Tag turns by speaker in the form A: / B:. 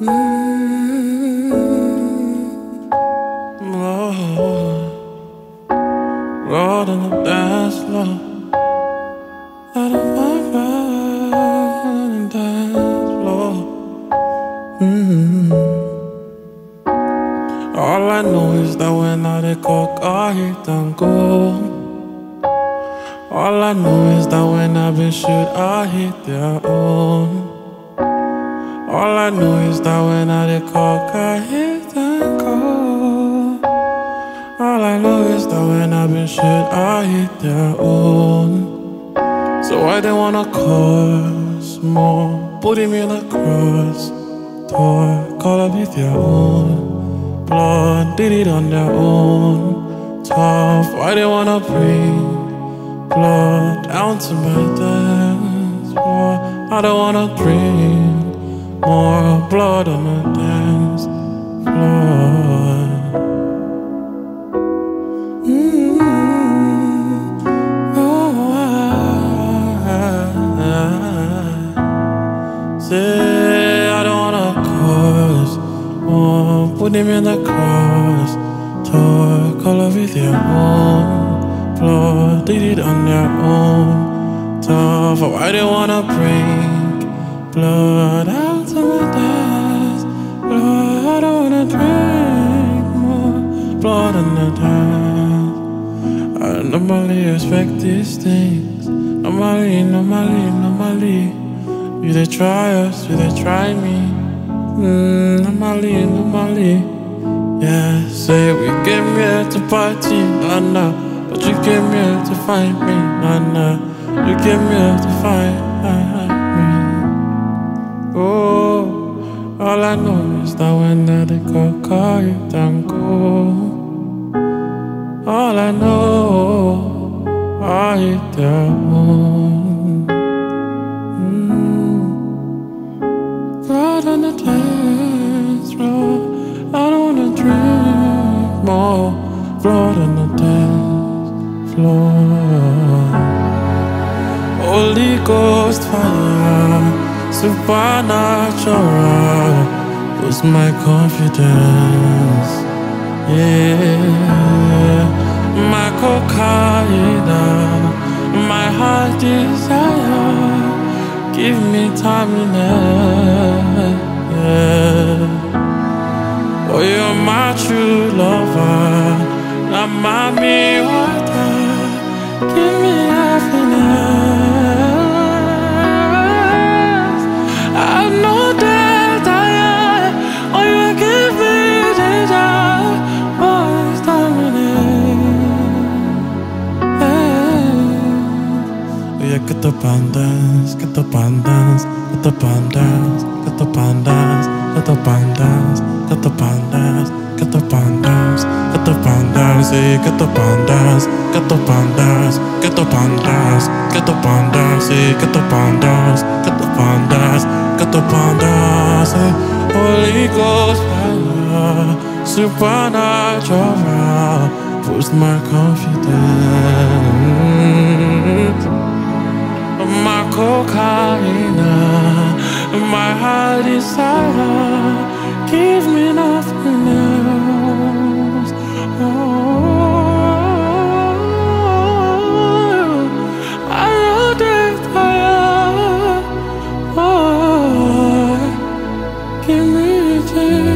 A: Lord on the dance floor. Out of my mind dance floor. Mm. All I know is that when I cock, I hit and go. All I know is that when I been shoot, I hit their own. I know is that when I dey cock, I hit and go. All I know is that when I've been shoot, I hit their own. So I they wanna cause more? Putting me in a cross, toy, call up with their own blood, did it on their own. Tough, why they wanna bring blood down to my dance floor? I don't wanna drink more blood on the dance floor. Mm. Oh, I, say I don't wanna cause more. Put them in the cross, talk all it their own blood, did it on their own. Tough, why they wanna bring blood out to my dance? Blood, I don't wanna drink more blood on the dance. I normally expect these things. Normally, normally, normally. You they try us, you they try me. Mm, normally, normally. Yeah, say we came here to party, nah nah. But you came here to find me, nah nah. You came here to find me. Oh, all I know is that when dey go, call you don't go. All I know, I moon. Mm. Blood on the dance floor. I don't wanna drink more. Blood on the dance floor. Holy Ghost fire, supernatural, was my confidence. Yeah, my cocaine, my heart desire. Give me time Yeah. Dance, get up and dance, get up and dance, get up and dance, get up and dance, yeah, get up and dance, get up and dance, get up and dance, get up and dance, yeah, get up and dance, get up and dance, get up and dance, yeah. Holy Ghost supernatural, boost my confidence Cocaina My heart is sour Give me nothing else. Oh, I don't drink oh, Give me a chance